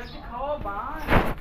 Just call by.